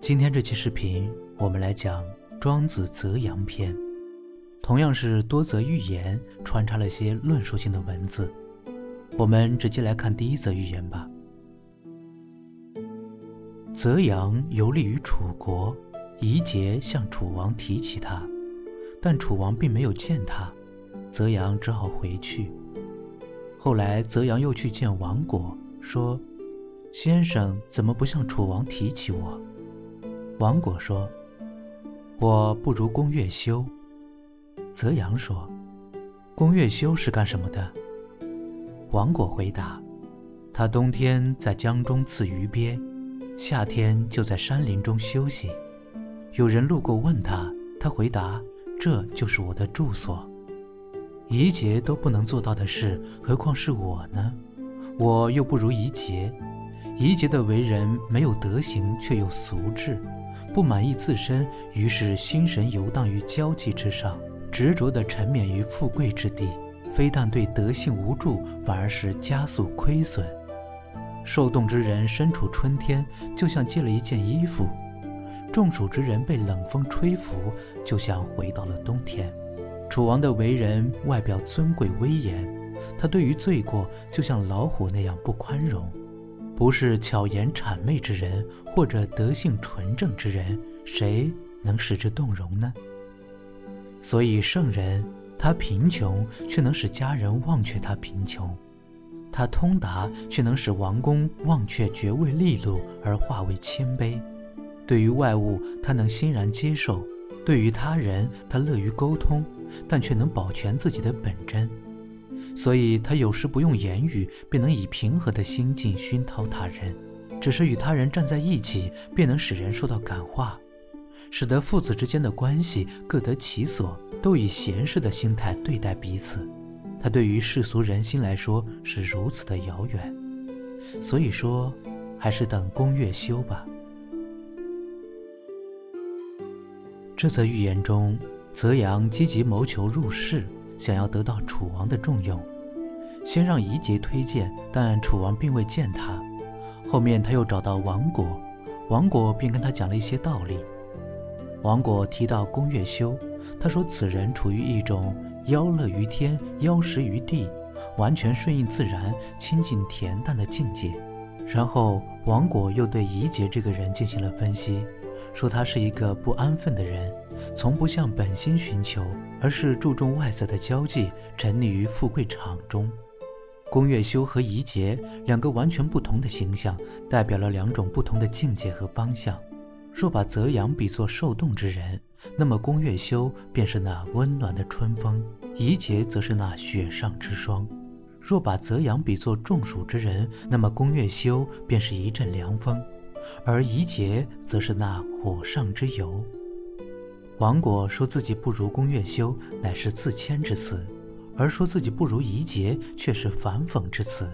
今天这期视频，我们来讲《庄子·泽阳篇》，同样是多则寓言，穿插了些论述性的文字。我们直接来看第一则寓言吧。泽阳游历于楚国，夷节向楚王提起他，但楚王并没有见他，泽阳只好回去。后来，泽阳又去见王果，说：“先生怎么不向楚王提起我？”王果说：“我不如公越修。”泽阳说：“公越修是干什么的？”王果回答：“他冬天在江中刺鱼鳖，夏天就在山林中休息。有人路过问他，他回答：‘这就是我的住所。’宜节都不能做到的事，何况是我呢？我又不如宜节。宜节的为人没有德行，却又俗志。”不满意自身，于是心神游荡于交际之上，执着地沉湎于富贵之地，非但对德性无助，反而是加速亏损。受冻之人身处春天，就像借了一件衣服；中暑之人被冷风吹拂，就像回到了冬天。楚王的为人外表尊贵威严，他对于罪过就像老虎那样不宽容。不是巧言谄媚之人，或者德性纯正之人，谁能使之动容呢？所以圣人，他贫穷却能使家人忘却他贫穷；他通达却能使王公忘却爵位利禄而化为谦卑。对于外物，他能欣然接受；对于他人，他乐于沟通，但却能保全自己的本真。所以，他有时不用言语，便能以平和的心境熏陶他人；只是与他人站在一起，便能使人受到感化，使得父子之间的关系各得其所，都以闲适的心态对待彼此。他对于世俗人心来说是如此的遥远。所以说，还是等宫月修吧。这则寓言中，泽阳积极谋求入世。想要得到楚王的重用，先让夷节推荐，但楚王并未见他。后面他又找到王果，王果便跟他讲了一些道理。王果提到公越修，他说此人处于一种夭乐于天、夭食于地，完全顺应自然、清净恬淡的境界。然后王果又对夷节这个人进行了分析，说他是一个不安分的人。从不向本心寻求，而是注重外在的交际，沉溺于富贵场中。宫月修和宜节两个完全不同的形象，代表了两种不同的境界和方向。若把泽阳比作受冻之人，那么宫月修便是那温暖的春风，宜节则是那雪上之霜。若把泽阳比作中暑之人，那么宫月修便是一阵凉风，而怡节则是那火上之油。王果说自己不如公越修，乃是自谦之词；而说自己不如怡节，却是反讽之词。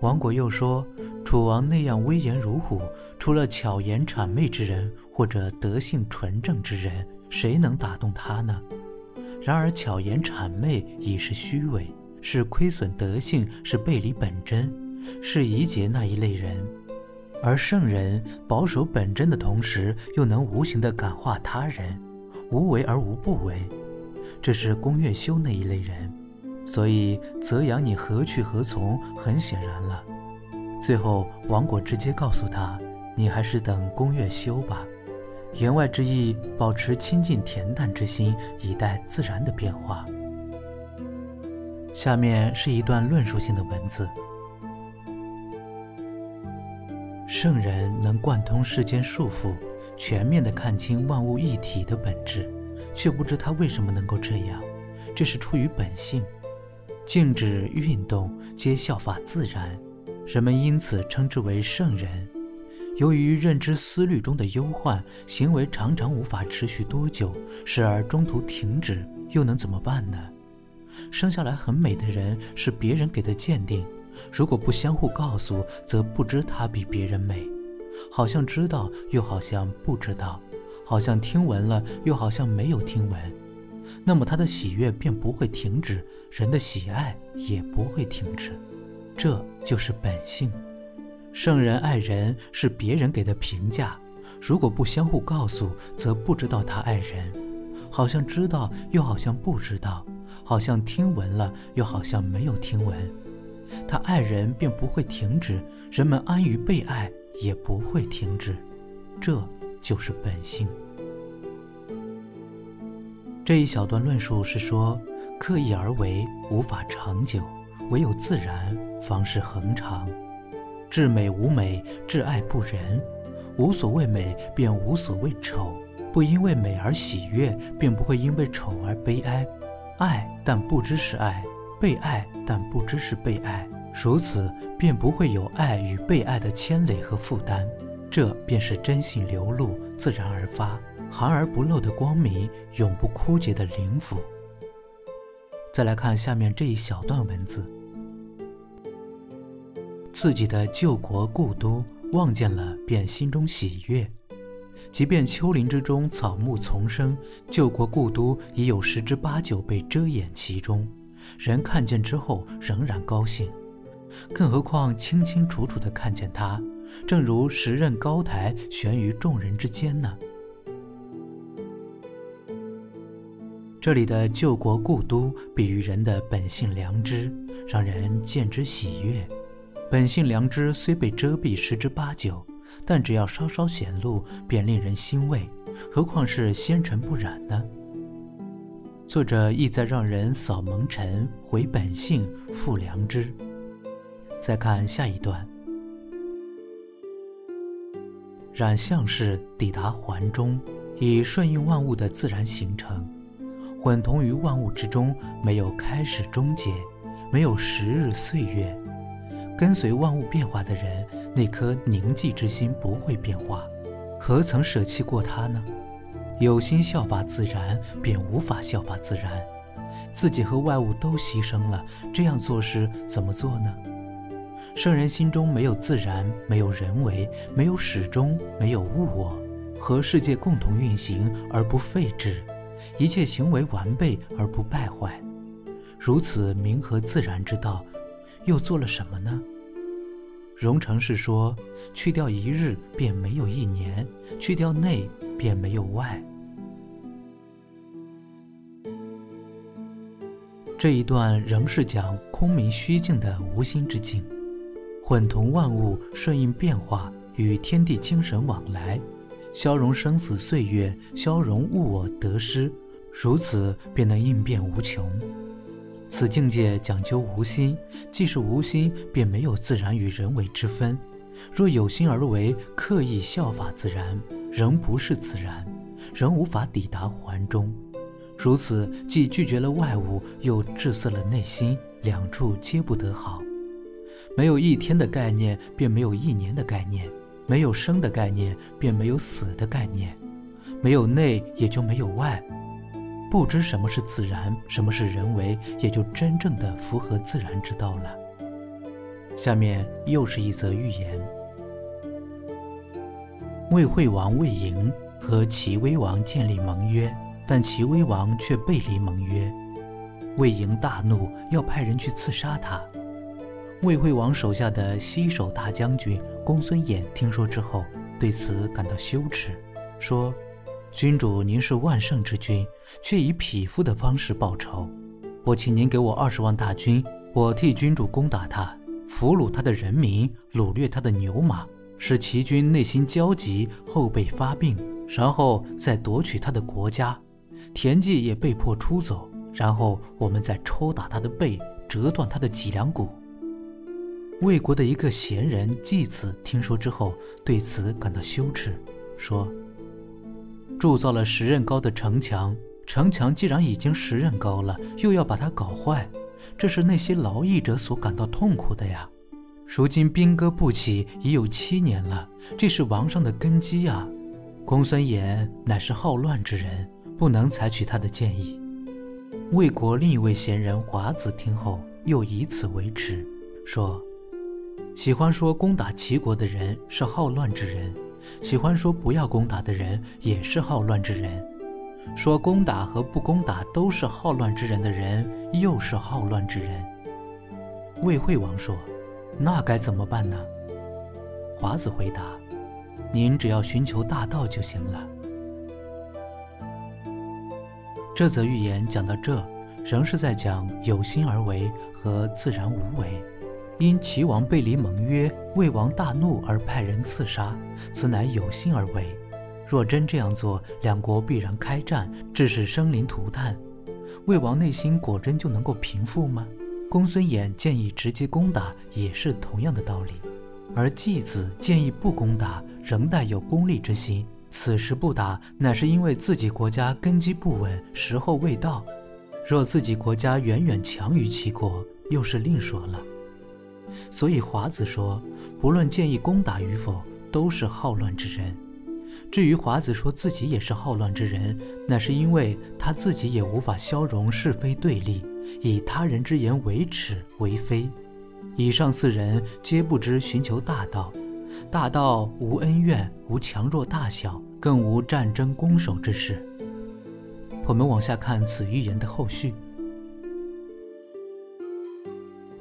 王果又说，楚王那样威严如虎，除了巧言谄媚之人或者德性纯正之人，谁能打动他呢？然而巧言谄媚已是虚伪，是亏损德性，是背离本真，是怡节那一类人。而圣人保守本真的同时，又能无形地感化他人。无为而无不为，这是宫月修那一类人，所以泽阳你何去何从？很显然了。最后王果直接告诉他：“你还是等宫月修吧。”言外之意，保持清净恬淡之心，以待自然的变化。下面是一段论述性的文字：圣人能贯通世间束缚。全面地看清万物一体的本质，却不知他为什么能够这样。这是出于本性，静止运动皆效法自然，人们因此称之为圣人。由于认知思虑中的忧患，行为常常无法持续多久，时而中途停止，又能怎么办呢？生下来很美的人是别人给的鉴定，如果不相互告诉，则不知他比别人美。好像知道，又好像不知道；好像听闻了，又好像没有听闻。那么他的喜悦便不会停止，人的喜爱也不会停止。这就是本性。圣人爱人是别人给的评价，如果不相互告诉，则不知道他爱人，好像知道又好像不知道，好像听闻了又好像没有听闻。他爱人便不会停止，人们安于被爱也不会停止，这就是本性。这一小段论述是说，刻意而为无法长久，唯有自然方是恒长。至美无美，至爱不仁。无所谓美，便无所谓丑；不因为美而喜悦，便不会因为丑而悲哀。爱但不知是爱，被爱但不知是被爱，如此便不会有爱与被爱的牵累和负担。这便是真性流露，自然而发，含而不露的光明，永不枯竭的灵符。再来看下面这一小段文字。自己的旧国故都望见了，便心中喜悦；即便丘陵之中草木丛生，旧国故都已有十之八九被遮掩其中，人看见之后仍然高兴。更何况清清楚楚地看见它，正如十仞高台悬于众人之间呢。这里的旧国故都，比喻人的本性良知，让人见之喜悦。本性良知虽被遮蔽十之八九，但只要稍稍显露，便令人欣慰。何况是纤尘不染呢？作者意在让人扫蒙尘，回本性，复良知。再看下一段：染相是抵达环中，以顺应万物的自然形成，混同于万物之中，没有开始终结，没有时日岁月。跟随万物变化的人，那颗宁静之心不会变化，何曾舍弃过它呢？有心效法自然，便无法效法自然，自己和万物都牺牲了，这样做事怎么做呢？圣人心中没有自然，没有人为，没有始终，没有物我，和世界共同运行而不废止，一切行为完备而不败坏，如此明和自然之道。又做了什么呢？荣成是说，去掉一日便没有一年，去掉内便没有外。这一段仍是讲空明虚静的无心之境，混同万物，顺应变化，与天地精神往来，消融生死岁月，消融物我得失，如此便能应变无穷。此境界讲究无心，既是无心，便没有自然与人为之分。若有心而为，刻意效法自然，仍不是自然，仍无法抵达环中。如此，既拒绝了外物，又滞涩了内心，两处皆不得好。没有一天的概念，便没有一年的概念；没有生的概念，便没有死的概念；没有内，也就没有外。不知什么是自然，什么是人为，也就真正的符合自然之道了。下面又是一则寓言：魏惠王魏莹和齐威王建立盟约，但齐威王却背离盟约。魏婴大怒，要派人去刺杀他。魏惠王手下的西守大将军公孙衍听说之后，对此感到羞耻，说。君主，您是万圣之君，却以匹夫的方式报仇。我请您给我二十万大军，我替君主攻打他，俘虏他的人民，掳掠他的牛马，使齐军内心焦急，后背发病，然后再夺取他的国家，田忌也被迫出走，然后我们再抽打他的背，折断他的脊梁骨。魏国的一个贤人季子听说之后，对此感到羞耻，说。铸造了十仞高的城墙，城墙既然已经十仞高了，又要把它搞坏，这是那些劳役者所感到痛苦的呀。如今兵戈不起，已有七年了，这是王上的根基啊。公孙衍乃是好乱之人，不能采取他的建议。魏国另一位贤人华子听后，又以此为耻，说：喜欢说攻打齐国的人是好乱之人。喜欢说不要攻打的人也是好乱之人，说攻打和不攻打都是好乱之人的人又是好乱之人。魏惠王说：“那该怎么办呢？”华子回答：“您只要寻求大道就行了。”这则寓言讲到这，仍是在讲有心而为和自然无为。因齐王背离盟约，魏王大怒而派人刺杀，此乃有心而为。若真这样做，两国必然开战，致使生灵涂炭。魏王内心果真就能够平复吗？公孙衍建议直接攻打，也是同样的道理。而季子建议不攻打，仍带有功利之心。此时不打，乃是因为自己国家根基不稳，时候未到。若自己国家远远强于齐国，又是另说了。所以华子说，不论建议攻打与否，都是好乱之人。至于华子说自己也是好乱之人，那是因为他自己也无法消融是非对立，以他人之言为耻为非。以上四人皆不知寻求大道，大道无恩怨，无强弱大小，更无战争攻守之事。我们往下看此预言的后续。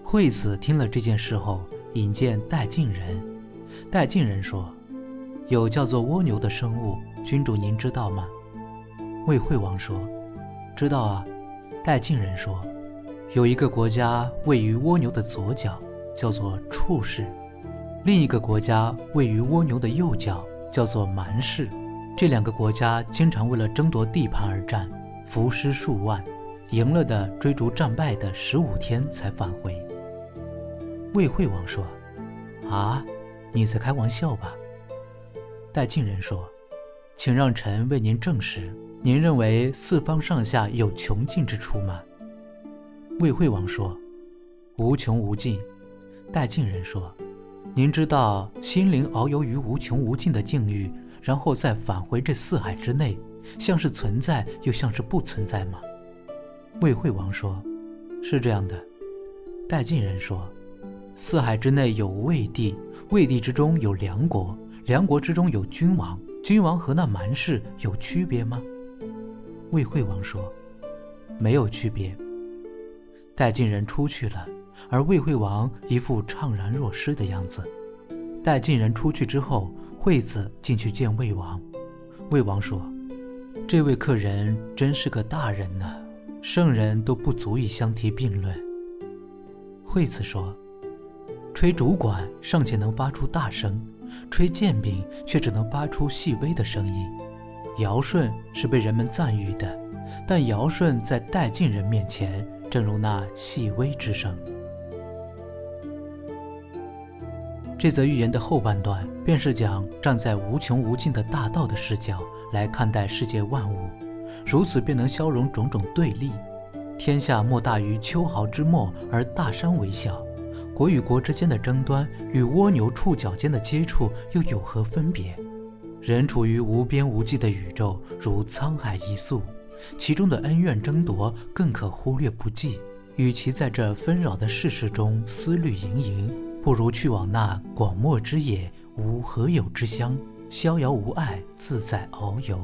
惠子听了这件事后，引荐戴晋人。戴晋人说：“有叫做蜗牛的生物，君主您知道吗？”魏惠王说：“知道啊。”戴晋人说：“有一个国家位于蜗牛的左脚，叫做处氏；另一个国家位于蜗牛的右脚，叫做蛮氏。这两个国家经常为了争夺地盘而战，伏尸数万，赢了的追逐战败的十五天才返回。”魏惠王说：“啊，你在开玩笑吧？”戴晋人说：“请让臣为您证实。您认为四方上下有穷尽之处吗？”魏惠王说：“无穷无尽。”戴晋人说：“您知道心灵遨游于无穷无尽的境遇，然后再返回这四海之内，像是存在又像是不存在吗？”魏惠王说：“是这样的。”戴晋人说。四海之内有魏地，魏地之中有梁国，梁国之中有君王，君王和那蛮氏有区别吗？魏惠王说：“没有区别。”戴晋人出去了，而魏惠王一副怅然若失的样子。戴晋人出去之后，惠子进去见魏王。魏王说：“这位客人真是个大人呢，圣人都不足以相提并论。”惠子说。吹竹管尚且能发出大声，吹剑柄却只能发出细微的声音。尧舜是被人们赞誉的，但尧舜在戴晋人面前，正如那细微之声。这则寓言的后半段，便是讲站在无穷无尽的大道的视角来看待世界万物，如此便能消融种种对立。天下莫大于秋毫之末，而大山为小。国与国之间的争端，与蜗牛触角间的接触又有何分别？人处于无边无际的宇宙，如沧海一粟，其中的恩怨争夺更可忽略不计。与其在这纷扰的世事中思虑营营，不如去往那广漠之野，无何有之乡，逍遥无碍，自在遨游。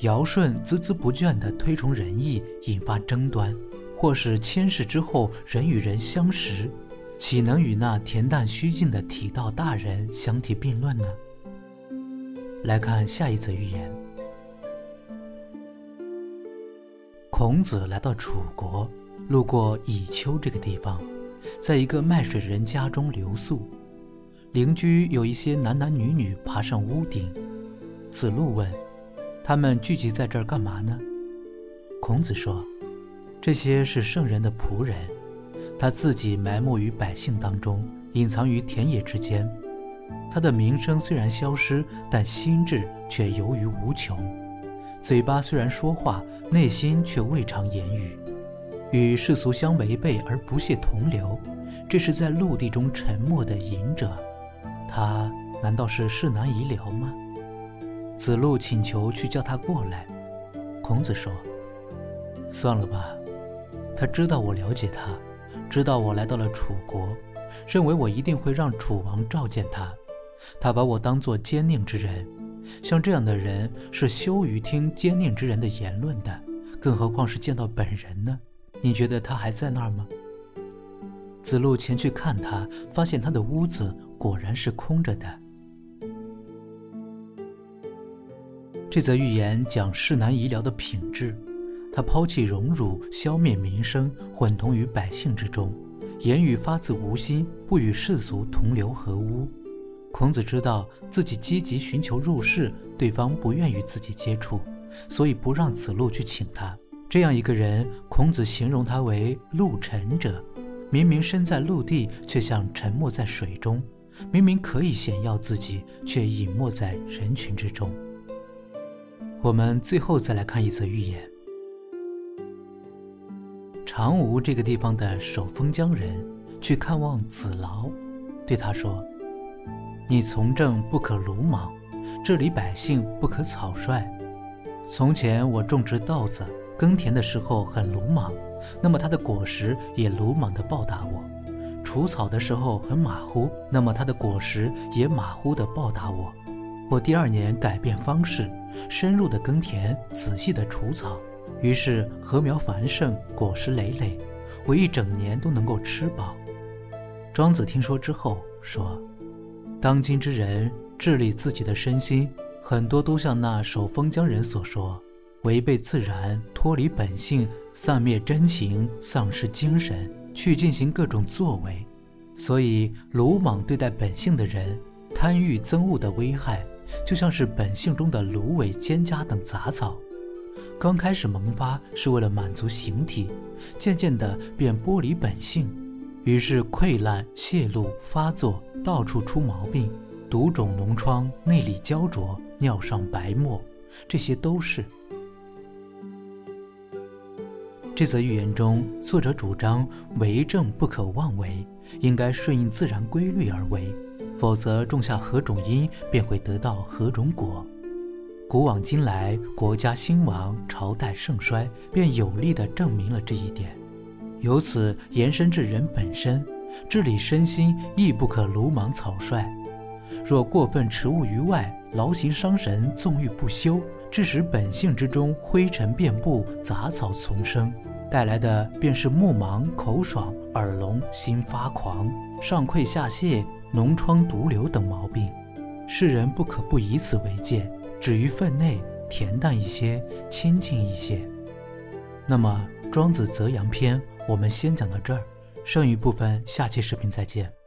尧舜孜孜不倦地推崇仁义，引发争端，或是千世之后人与人相识。岂能与那恬淡虚静的体道大人相提并论呢？来看下一则寓言。孔子来到楚国，路过乙丘这个地方，在一个卖水人家中留宿。邻居有一些男男女女爬上屋顶。子路问：“他们聚集在这儿干嘛呢？”孔子说：“这些是圣人的仆人。”他自己埋没于百姓当中，隐藏于田野之间。他的名声虽然消失，但心智却游于无穷。嘴巴虽然说话，内心却未尝言语。与世俗相违背而不屑同流，这是在陆地中沉默的隐者。他难道是世难遗聊吗？子路请求去叫他过来。孔子说：“算了吧，他知道我了解他。”知道我来到了楚国，认为我一定会让楚王召见他。他把我当作奸佞之人，像这样的人是羞于听奸佞之人的言论的，更何况是见到本人呢？你觉得他还在那儿吗？子路前去看他，发现他的屋子果然是空着的。这则寓言讲世南医疗的品质，他抛弃荣辱，消灭名声，混同于百姓之中，言语发自无心，不与世俗同流合污。孔子知道自己积极寻求入世，对方不愿与自己接触，所以不让子路去请他。这样一个人，孔子形容他为陆沉者。明明身在陆地，却像沉没在水中；明明可以显耀自己，却隐没在人群之中。我们最后再来看一则寓言：长吴这个地方的守封疆人去看望子劳，对他说：“你从政不可鲁莽，治理百姓不可草率。从前我种植稻子，耕田的时候很鲁莽。”那么它的果实也鲁莽地报答我，除草的时候很马虎，那么它的果实也马虎地报答我。我第二年改变方式，深入的耕田，仔细的除草，于是禾苗繁盛，果实累累，我一整年都能够吃饱。庄子听说之后说：“当今之人治理自己的身心，很多都像那守封疆人所说。”违背自然，脱离本性，散灭真情，丧失精神，去进行各种作为。所以，鲁莽对待本性的人，贪欲憎恶的危害，就像是本性中的芦苇、蒹葭等杂草。刚开始萌发是为了满足形体，渐渐的便剥离本性，于是溃烂、泄露、发作，到处出毛病，毒肿、脓疮，内里焦灼，尿上白沫，这些都是。这则寓言中，作者主张为政不可妄为，应该顺应自然规律而为，否则种下何种因，便会得到何种果。古往今来，国家兴亡、朝代盛衰，便有力地证明了这一点。由此延伸至人本身，治理身心亦不可鲁莽草率。若过分持物于外，劳形伤神，纵欲不休，致使本性之中灰尘遍布，杂草丛生。带来的便是目盲、口爽、耳聋、心发狂、上溃下泻、脓疮毒瘤等毛病。世人不可不以此为戒，止于分内，恬淡一些，清静一些。那么《庄子·泽阳篇》，我们先讲到这儿，剩余部分下期视频再见。